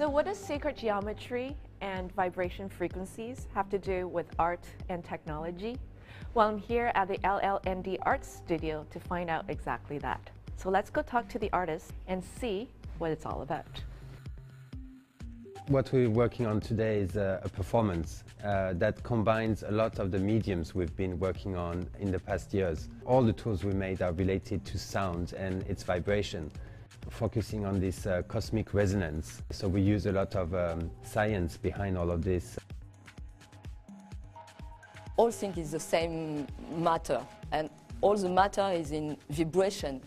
So what does sacred geometry and vibration frequencies have to do with art and technology? Well, I'm here at the LLND Art Studio to find out exactly that. So let's go talk to the artist and see what it's all about. What we're working on today is a, a performance uh, that combines a lot of the mediums we've been working on in the past years. All the tools we made are related to sound and its vibration, focusing on this uh, cosmic resonance. So we use a lot of um, science behind all of this. All things is the same matter, and all the matter is in vibration,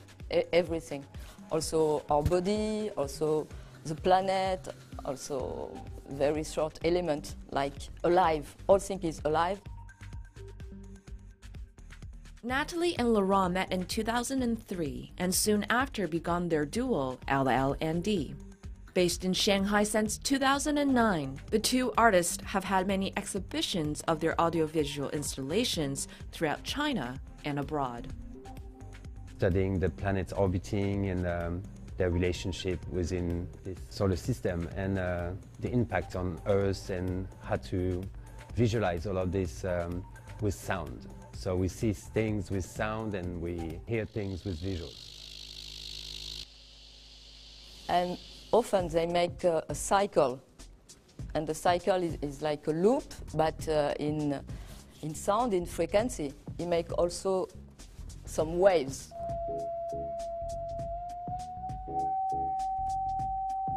everything. Also our body, also the planet, also very short element like alive. All thing is alive. Nathalie and Laurent met in 2003 and soon after began their duo, LLND. Based in Shanghai since 2009, the two artists have had many exhibitions of their audiovisual installations throughout China and abroad. Studying the planets orbiting and um, their relationship within the solar system and uh, the impact on Earth and how to visualize all of this um, with sound. So we see things with sound and we hear things with visuals. And often they make a, a cycle. And the cycle is, is, like a loop, but uh, in, in sound, in frequency. You make also some waves.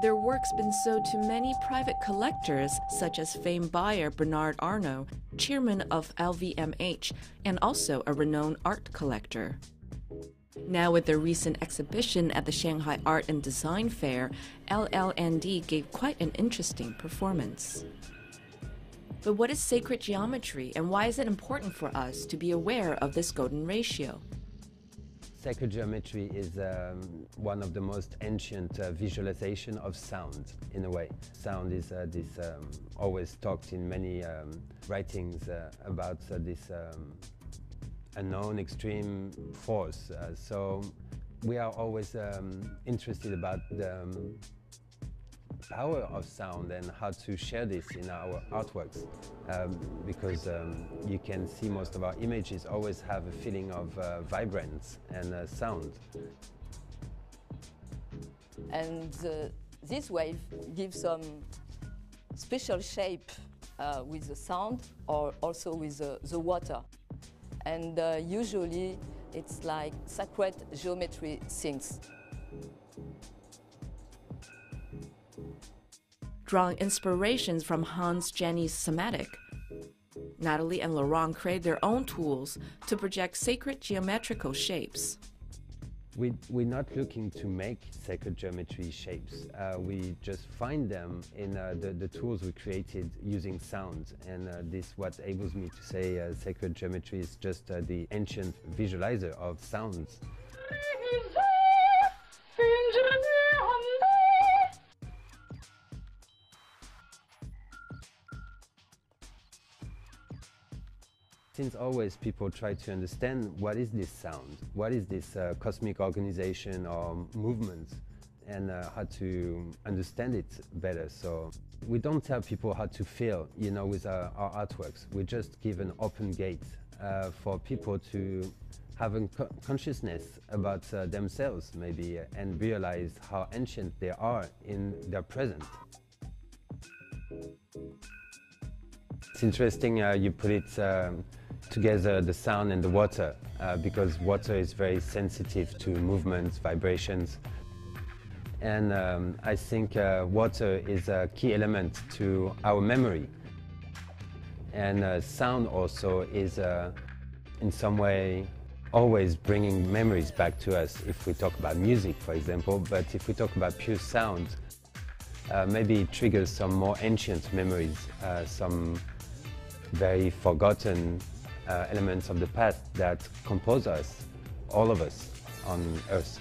Their work's been sold to many private collectors, such as famed buyer Bernard Arnault, chairman of LVMH, and also a renowned art collector. Now, with their recent exhibition at the Shanghai Art and Design Fair, LLND gave quite an interesting performance. But what is sacred geometry, and why is it important for us to be aware of this golden ratio? Sacred geometry is um, one of the most ancient uh, visualization of sound, in a way. Sound is uh, this um, always talked in many um, writings uh, about uh, this um, unknown extreme force. Uh, so we are always um, interested about the um, power of sound and how to share this in our artworks um, because um, you can see most of our images always have a feeling of uh, vibrance and uh, sound. And uh, this wave gives some special shape uh, with the sound or also with the, the water. And uh, usually it's like sacred geometry things. Drawing inspirations from Hans Jenny's Cymatic. Nathalie and Laurent create their own tools to project sacred geometrical shapes. We, we're not looking to make sacred geometry shapes. Uh, we just find them in uh, the, the tools we created using sound. And uh, this what enables me to say uh, sacred geometry is just uh, the ancient visualizer of sounds. Since always people try to understand what is this sound, what is this uh, cosmic organization or movement, and uh, how to understand it better. So we don't tell people how to feel, you know, with our, our artworks. We just give an open gate uh, for people to have a co consciousness about uh, themselves, maybe, and realize how ancient they are in their present. It's interesting uh, you put it um, together the sound and the water uh, because water is very sensitive to movements, vibrations. And um, I think uh, water is a key element to our memory. And uh, sound also is uh, in some way always bringing memories back to us if we talk about music, for example. But if we talk about pure sound, uh, maybe it triggers some more ancient memories, uh, some very forgotten uh, elements of the past that compose us, all of us on Earth.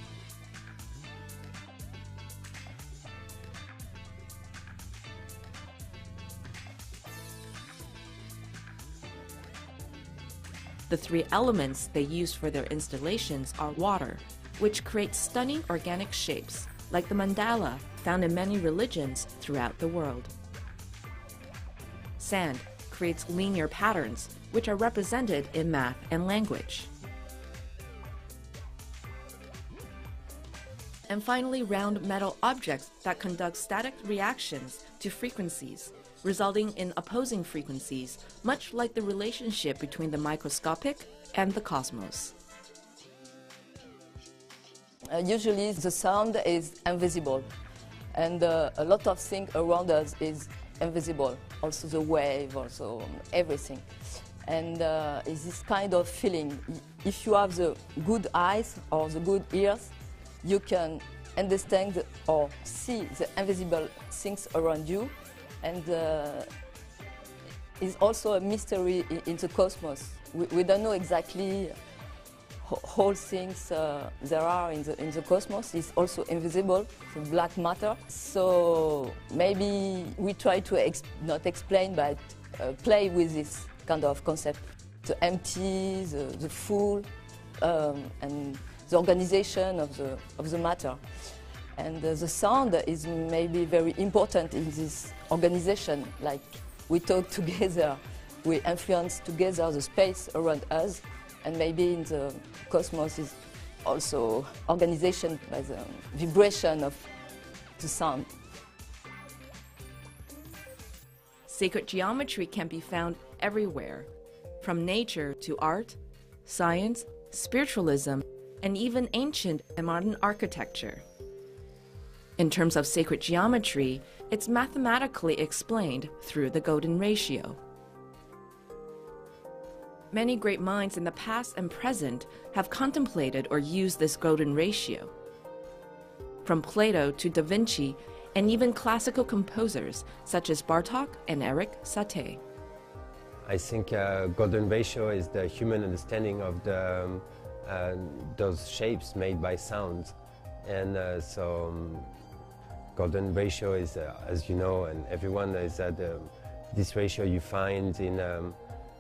The three elements they use for their installations are water, which creates stunning organic shapes, like the mandala found in many religions throughout the world. Sand creates linear patterns, which are represented in math and language. And finally, round metal objects that conduct static reactions to frequencies, resulting in opposing frequencies, much like the relationship between the microscopic and the cosmos. Uh, usually the sound is invisible and uh, a lot of things around us is invisible, also the wave, also everything. And uh, it's this kind of feeling. If you have the good eyes or the good ears, you can understand or see the invisible things around you. And uh, it's also a mystery in, the cosmos. We, we, don't know exactly whole things uh, there are in the, in the cosmos is also invisible, the black matter. So maybe we try to ex not explain, but uh, play with this kind of concept. The empty, the, the full, um, and the organization of the, of the matter. And uh, the sound is maybe very important in this organization, like we talk together, we influence together the space around us, and maybe in the cosmos is also organization by the vibration of the sound. Sacred geometry can be found everywhere, from nature to art, science, spiritualism, and even ancient and modern architecture. In terms of sacred geometry, it's mathematically explained through the golden ratio. Many great minds in the past and present have contemplated or used this golden ratio. From Plato to Da Vinci, and even classical composers such as Bartok and Erik Satie. I think uh, golden ratio is the human understanding of the, um, uh, those shapes made by sounds. And uh, so um, golden ratio is, uh, as you know, and everyone is that this ratio you find in um,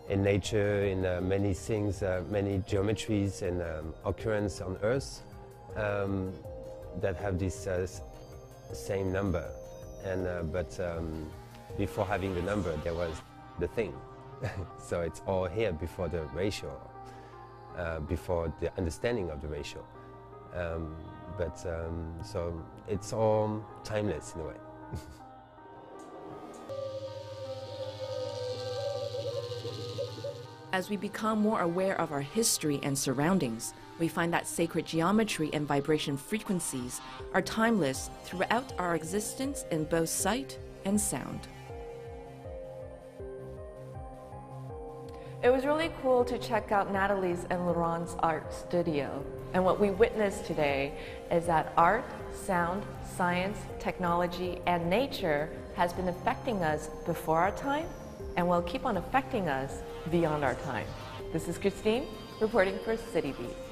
in nature, in uh, many things, uh, many geometries and um, occurrence on Earth um, that have this uh, same number. And, uh, but um, before having the number, there was the thing. so it's all here before the ratio, uh, before the understanding of the ratio. Um, but um, so it's all timeless in a way. As we become more aware of our history and surroundings, we find that sacred geometry and vibration frequencies are timeless throughout our existence in both sight and sound. It was really cool to check out Nathalie's and Laurent's art studio. And what we witnessed today is that art, sound, science, technology, and nature has been affecting us before our time and will keep on affecting us beyond our time. This is Christine reporting for City Beat.